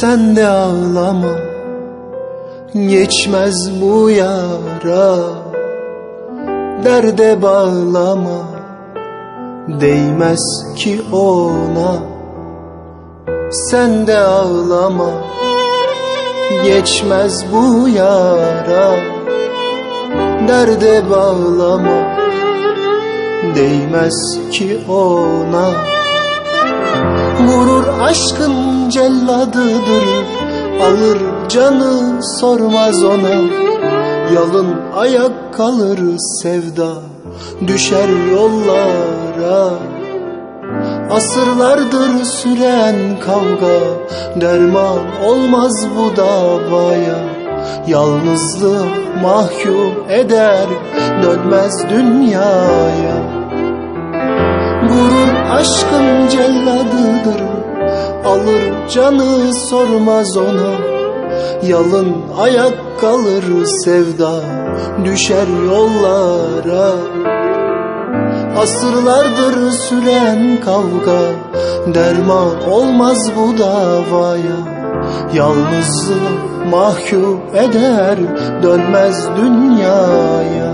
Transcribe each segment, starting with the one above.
Sen de ağlama. Geçmez bu yara. Derde bağlama. Değmez ki ona. Sen de ağlama. Geçmez bu yara. Derde bağlama. Değmez ki ona. Vurur aşkın celladıdır Alır canı sormaz ona. Yalın ayak kalır sevda Düşer yollara. Asırlardır süren kavga Derman olmaz bu davaya. Yalnızlığı mahkum eder Dönmez dünyaya. Gurur aşkın celladıdır Alır canı sormaz ona. Yalın ayak kalır sevda Düşer yollara. Asırlardır süren kavga Derman olmaz bu davaya. Yalnızlık mahkum eder Dönmez dünyaya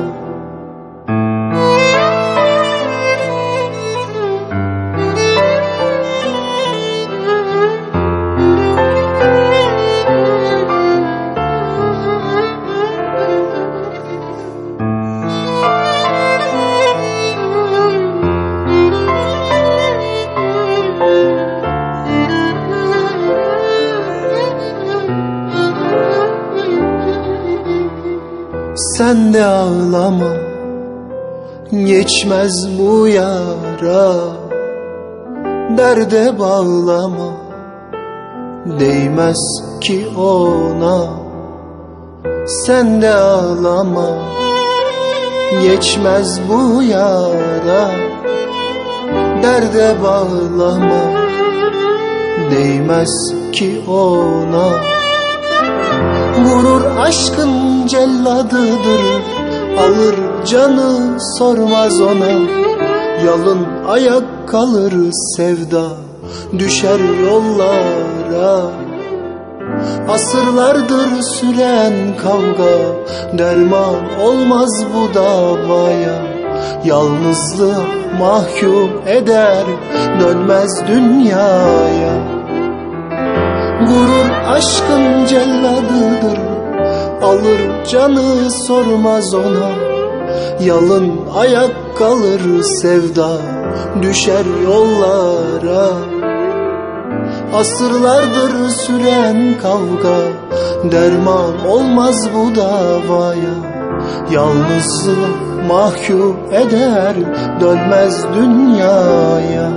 Sen de ağlama. Geçmez bu yara. Derde bağlama. Değmez ki ona. Sen de ağlama. Geçmez bu yara. Derde bağlama. Değmez ki ona Vurur aşkın celladıdır. Alır canı sormaz ona. Yalın ayak kalır sevda. Düşer yollara. Asırlardır süren kavga. Derman olmaz bu davaya Yalnızlığı mahkum eder Dönmez dünyaya Gurur aşkın celladıdır. Alır canı sormaz ona. Yalın ayak kalır sevda Düşer yollara. Asırlardır süren kavga Derman olmaz bu davaya. Yalnızlık mahkum eder Dönmez dünyaya